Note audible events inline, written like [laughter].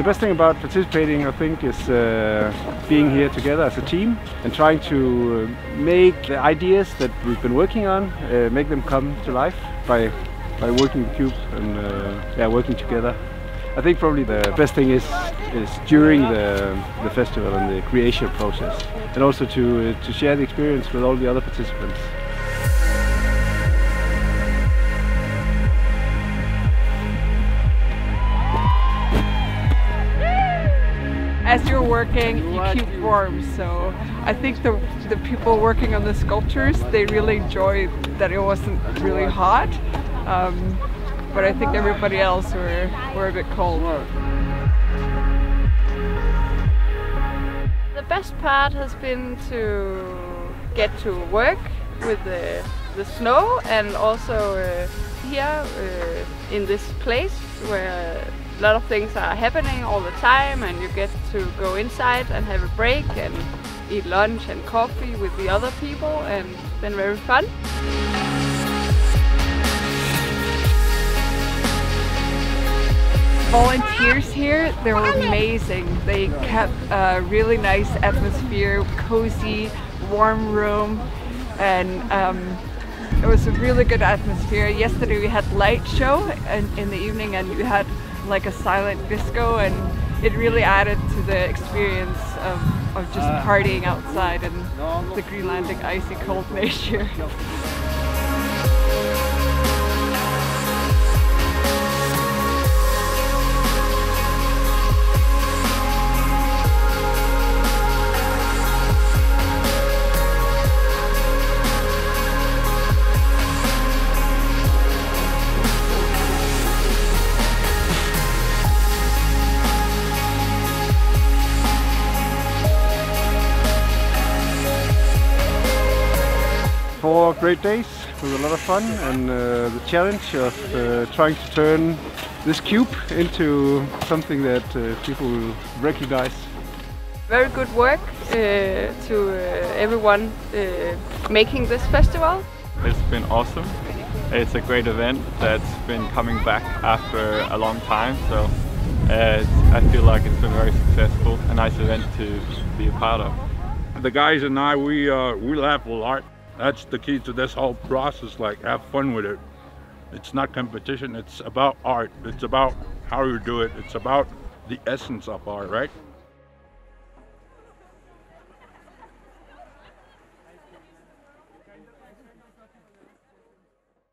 The best thing about participating, I think, is uh, being here together as a team and trying to uh, make the ideas that we've been working on, uh, make them come to life by by working the cube and uh, yeah, working together. I think probably the best thing is is during the the festival and the creation process, and also to uh, to share the experience with all the other participants. As you're working, you keep warm. So I think the the people working on the sculptures they really enjoyed that it wasn't really hot. Um, but I think everybody else were were a bit cold. The best part has been to get to work with the the snow and also uh, here uh, in this place where a lot of things are happening all the time and you get to go inside and have a break and eat lunch and coffee with the other people and it's been very fun. Volunteers here, they were amazing. They kept a really nice atmosphere, cozy, warm room and um, it was a really good atmosphere. Yesterday we had light show in, in the evening and we had like a silent disco and it really added to the experience of, of just uh. partying outside in the Greenlandic icy cold [laughs] nature. Four great days with a lot of fun and uh, the challenge of uh, trying to turn this cube into something that uh, people will recognize. Very good work uh, to uh, everyone uh, making this festival. It's been awesome. It's a great event that's been coming back after a long time, so uh, I feel like it's been very successful, a nice event to be a part of. The guys and I, we uh, we laugh a lot. That's the key to this whole process. Like, have fun with it. It's not competition. It's about art. It's about how you do it. It's about the essence of art, right?